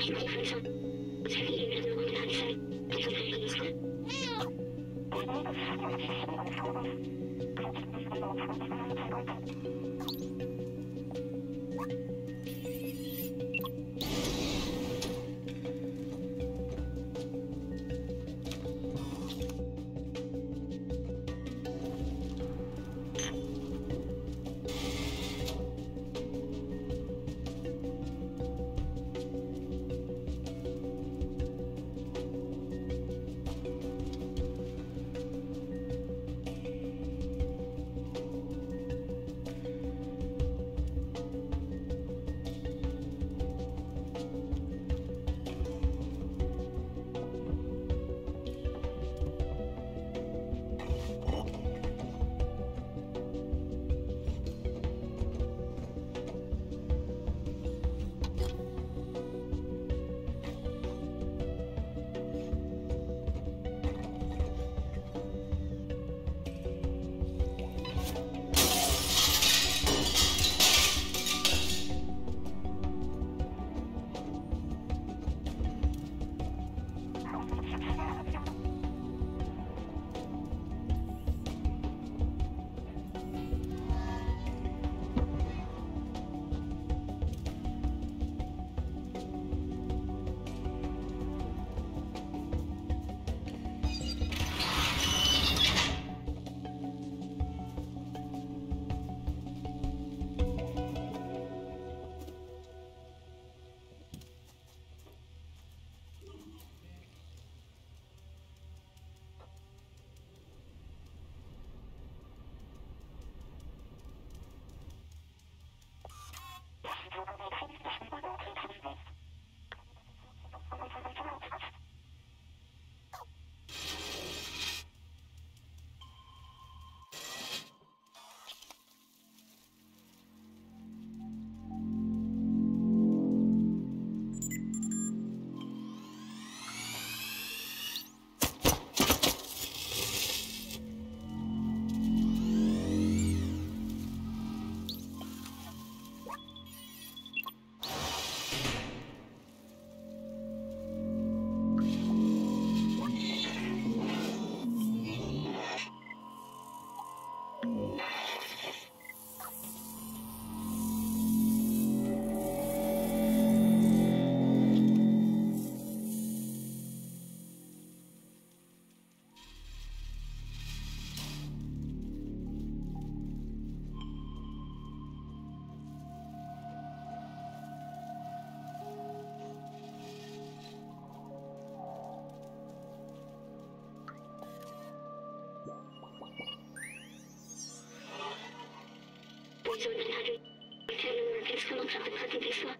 上。so that it had a similar discount of the party discount.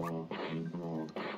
Oh, my God.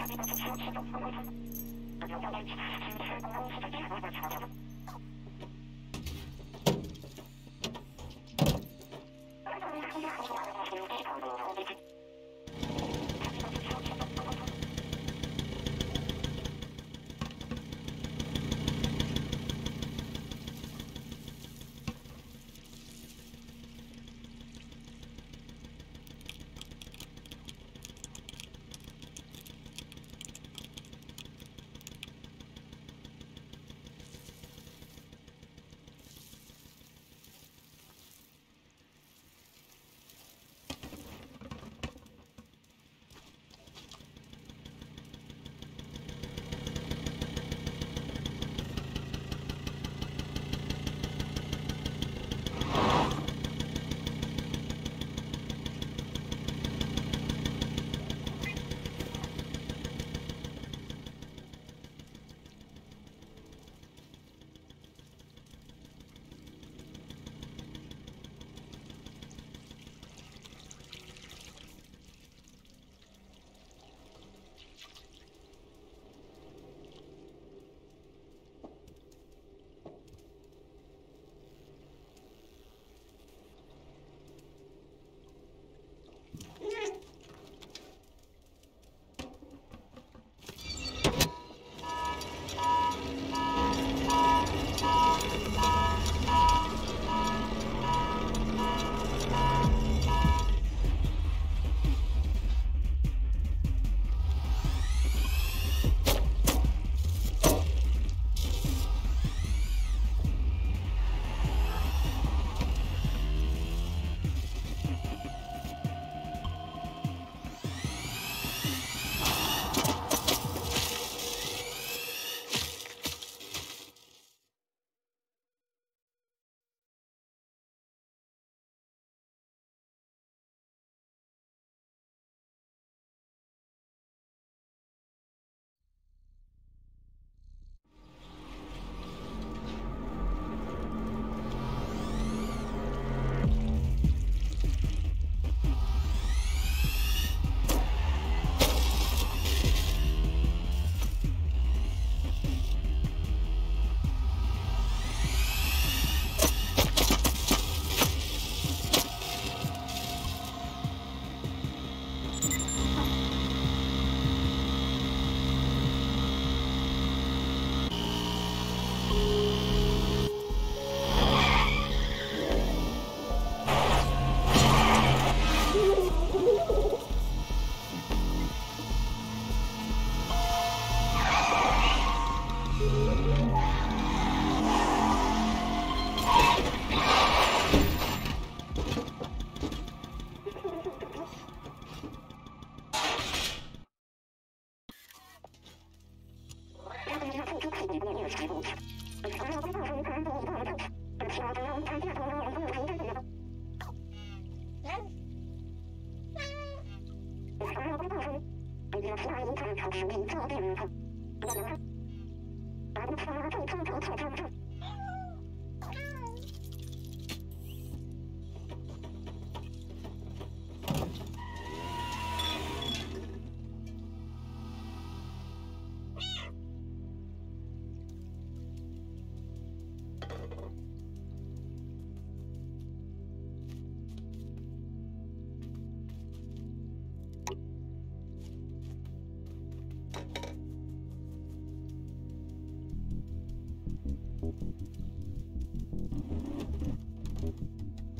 すぐに手を振ってくれました。Thank you.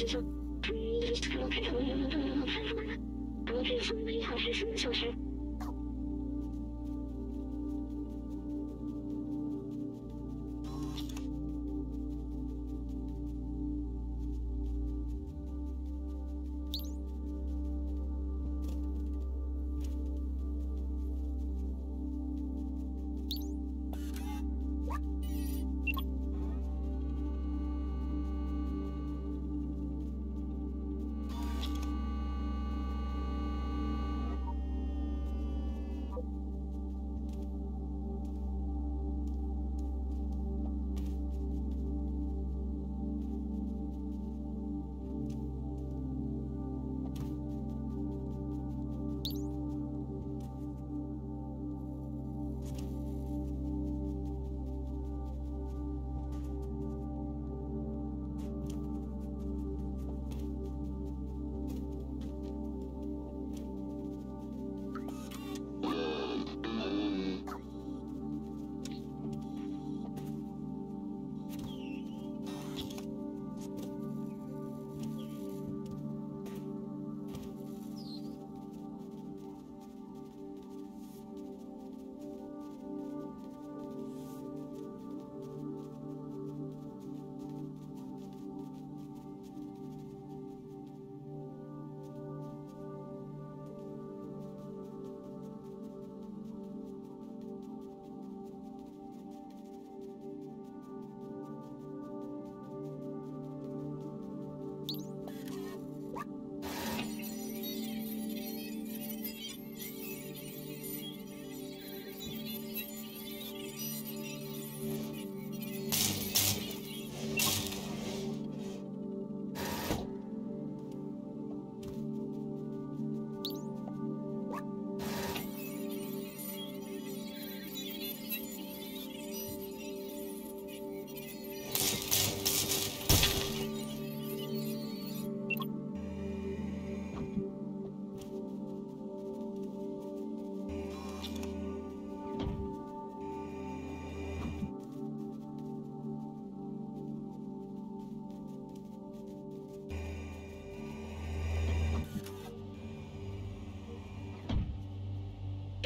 Thank you.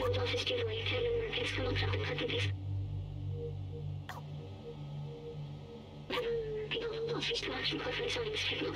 Hold off a straightaway, turn and markets, come on, drop and cut the base. People.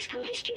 is congestion.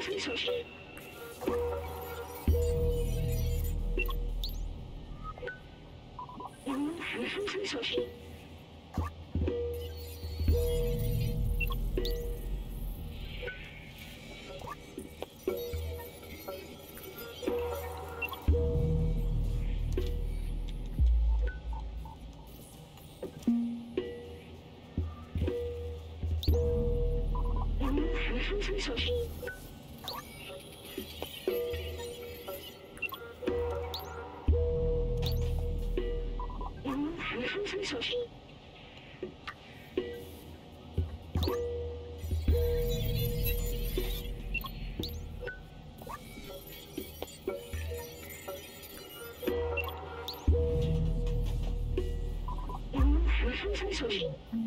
三声哨音。嗯，三声。Social. Social.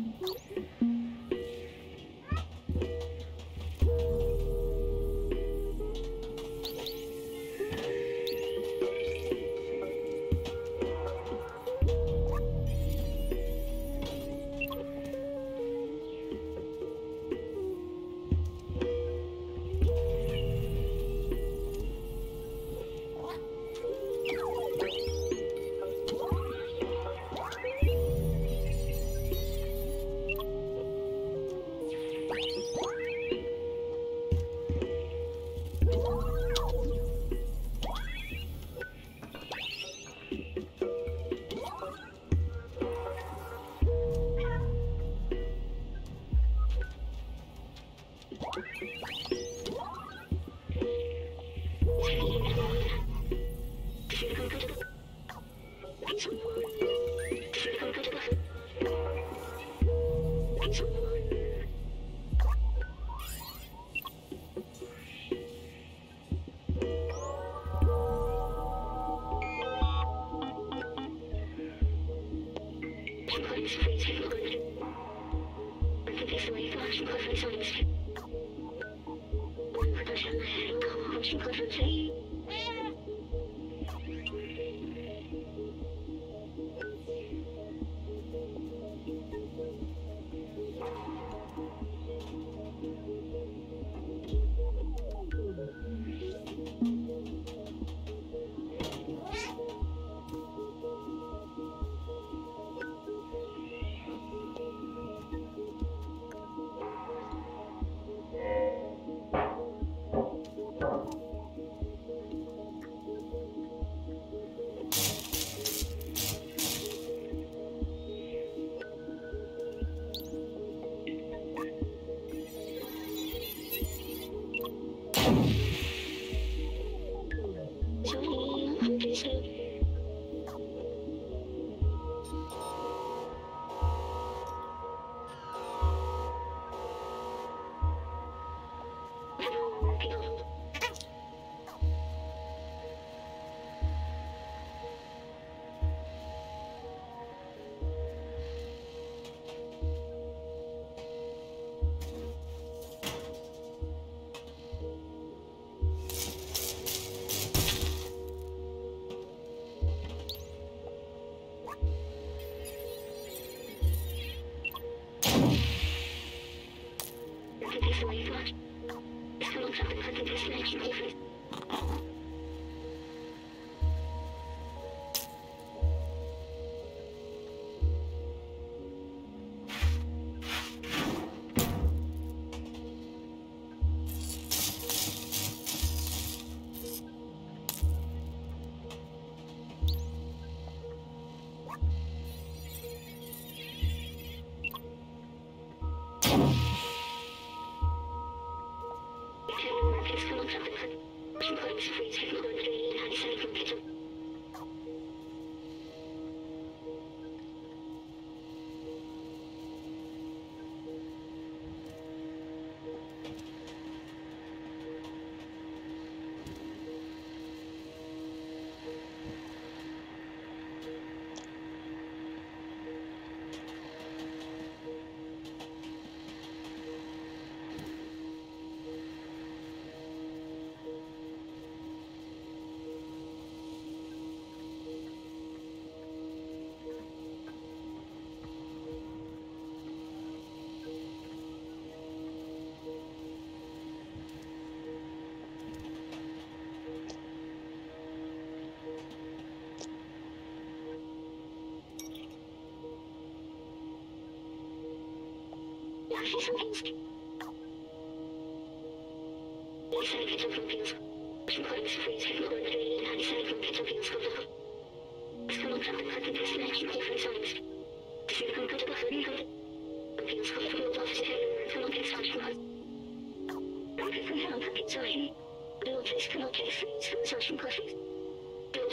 To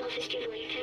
office giveaway